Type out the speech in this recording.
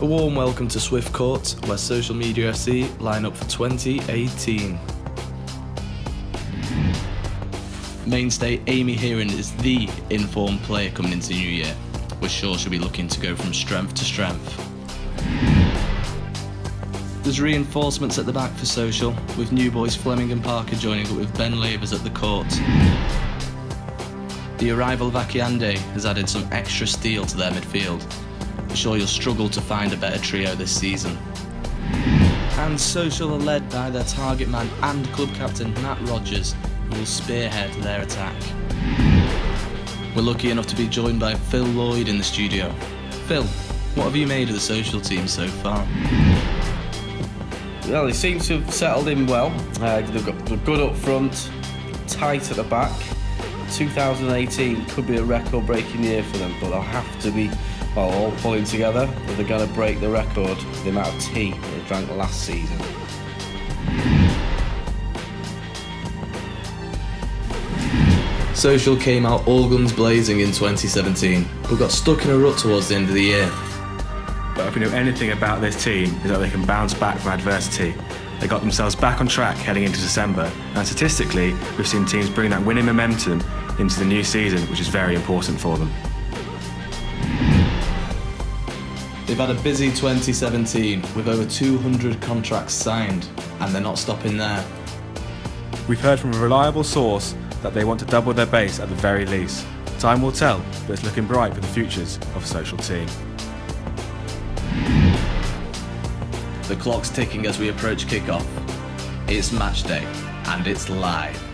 A warm welcome to Swift Court, where Social Media FC line up for 2018. Mainstay Amy Heron is the informed player coming into the new year. We're sure she'll be looking to go from strength to strength. There's reinforcements at the back for Social, with new boys Fleming and Parker joining up with Ben Lavers at the court. The arrival of Akiande has added some extra steel to their midfield. I'm sure you'll struggle to find a better trio this season. And Social are led by their target man and club captain Matt Rogers, who will spearhead their attack. We're lucky enough to be joined by Phil Lloyd in the studio. Phil, what have you made of the social team so far? Well, they seem to have settled in well. Uh, they've got they're good up front, tight at the back. 2018 could be a record-breaking year for them, but they'll have to be well, all pulling together if they're going to break the record for the amount of tea they drank last season. Social came out all guns blazing in 2017, but got stuck in a rut towards the end of the year. But if we know anything about this team, is that they can bounce back from adversity. They got themselves back on track heading into December, and statistically, we've seen teams bring that winning momentum into the new season, which is very important for them. They've had a busy 2017 with over 200 contracts signed, and they're not stopping there. We've heard from a reliable source that they want to double their base at the very least. Time will tell, but it's looking bright for the futures of Social Team. The clock's ticking as we approach kickoff. It's match day, and it's live.